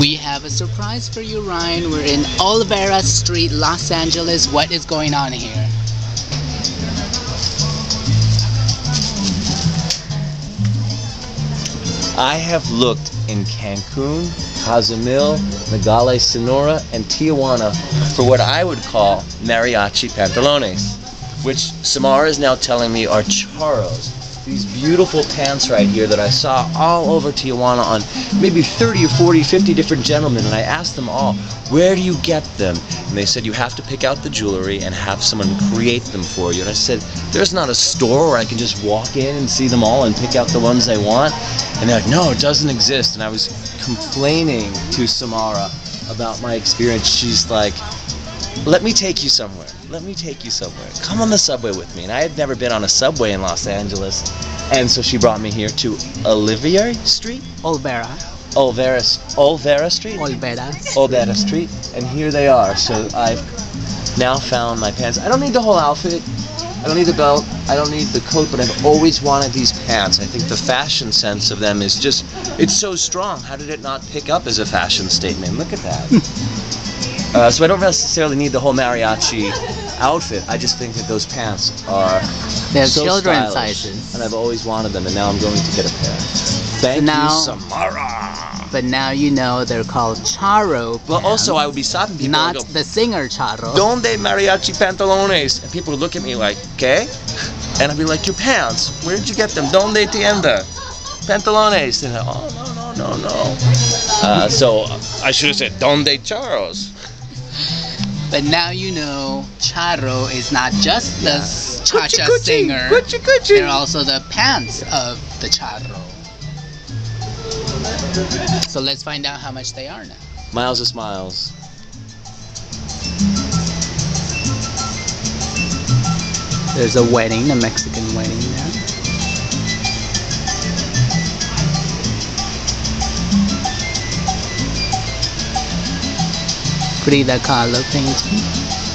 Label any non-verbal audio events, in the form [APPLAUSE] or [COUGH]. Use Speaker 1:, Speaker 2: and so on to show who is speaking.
Speaker 1: We have a surprise for you, Ryan. We're in Olvera Street, Los Angeles. What is going on here?
Speaker 2: I have looked in Cancun, Cozumel, Nogales, Sonora, and Tijuana for what I would call mariachi pantalones, which Samara is now telling me are charros. These beautiful pants right here that I saw all over Tijuana on maybe 30 or 40, 50 different gentlemen, and I asked them all, where do you get them? And they said, you have to pick out the jewelry and have someone create them for you. And I said, there's not a store where I can just walk in and see them all and pick out the ones I want. And they're like, no, it doesn't exist. And I was complaining to Samara about my experience. She's like, let me take you somewhere. Let me take you somewhere. Come on the subway with me. And I had never been on a subway in Los Angeles. And so she brought me here to Olivier Street,
Speaker 1: Olvera.
Speaker 2: Olvera, Olvera Street,
Speaker 1: Olvera.
Speaker 2: Olvera Street. And here they are. So I've now found my pants. I don't need the whole outfit. I don't need the belt. I don't need the coat, but I've always wanted these pants. I think the fashion sense of them is just, it's so strong. How did it not pick up as a fashion statement? Look at that. [LAUGHS] uh, so I don't necessarily need the whole mariachi outfit. I just think that those pants are
Speaker 1: They're
Speaker 2: so
Speaker 1: children's
Speaker 2: stylish,
Speaker 1: sizes.
Speaker 2: and I've always wanted them, and now I'm going to get a pair. Thank
Speaker 1: now-
Speaker 2: you, Samara.
Speaker 1: But now you know they're called charro.
Speaker 2: But also I
Speaker 1: pants,
Speaker 2: would be stopping people
Speaker 1: not
Speaker 2: go,
Speaker 1: the singer Charo.
Speaker 2: Donde mariachi pantalones? And people would look at me like, okay, And I'd be like, your pants. Where did you get them? Donde tienda? Pantalones. And oh, no, no, no, no. Uh, so I should have said, Donde charros?
Speaker 1: But now you know charro is not just the s cha-cha
Speaker 2: Coochie, coochie,
Speaker 1: singer.
Speaker 2: coochie, coochie.
Speaker 1: They're also the pants of the charro. So let's find out how much they are now.
Speaker 2: Miles of smiles.
Speaker 1: There's a wedding, a Mexican wedding pretty that color painting.